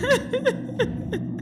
Ha ha ha ha ha!